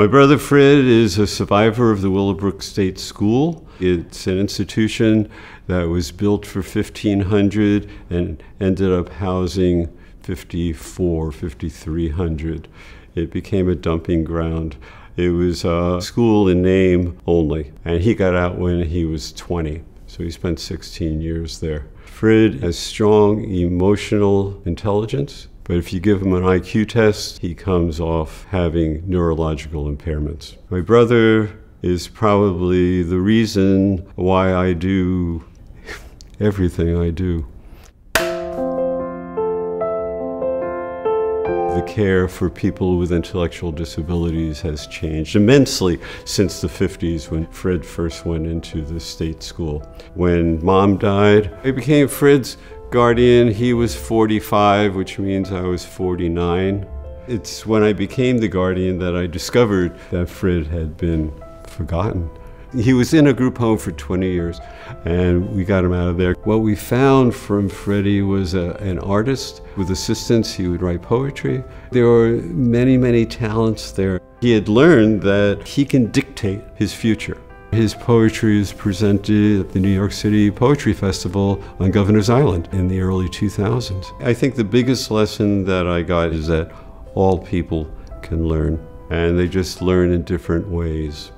My brother Fred is a survivor of the Willowbrook State School. It's an institution that was built for 1500 and ended up housing 54, 5300. It became a dumping ground. It was a school in name only, and he got out when he was 20. So he spent 16 years there. Fred has strong emotional intelligence, but if you give him an IQ test, he comes off having neurological impairments. My brother is probably the reason why I do everything I do. The care for people with intellectual disabilities has changed immensely since the 50s when Fred first went into the state school. When mom died, it became Fred's guardian. He was 45, which means I was 49. It's when I became the guardian that I discovered that Fred had been forgotten. He was in a group home for 20 years, and we got him out of there. What we found from Freddie was a, an artist with assistance. He would write poetry. There were many, many talents there. He had learned that he can dictate his future. His poetry is presented at the New York City Poetry Festival on Governor's Island in the early 2000s. I think the biggest lesson that I got is that all people can learn, and they just learn in different ways.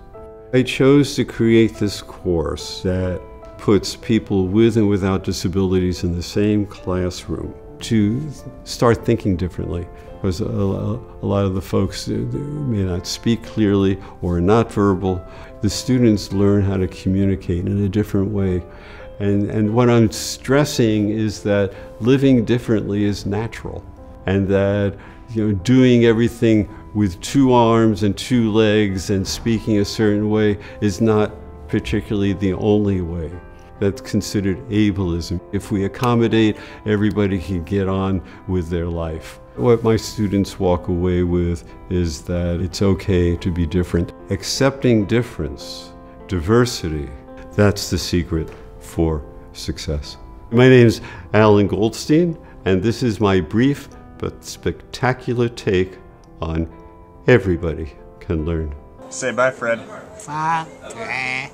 I chose to create this course that puts people with and without disabilities in the same classroom to start thinking differently. Because a, lot of the folks uh, may not speak clearly or are not verbal. The students learn how to communicate in a different way. And, and what I'm stressing is that living differently is natural and that you know, doing everything with two arms and two legs and speaking a certain way is not particularly the only way. That's considered ableism. If we accommodate, everybody can get on with their life. What my students walk away with is that it's okay to be different. Accepting difference, diversity, that's the secret for success. My name is Allan Goldstein, and this is my brief but spectacular take on everybody can learn. Say bye, Fred. Bye.